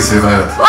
você vai. Ah!